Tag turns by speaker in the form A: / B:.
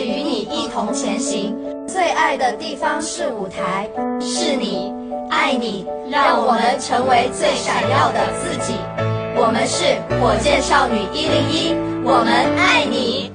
A: 与你一同前行。最爱的地方是舞台。是你爱你让我们成为最闪耀的自己。我们是火箭少女一零一我们爱你。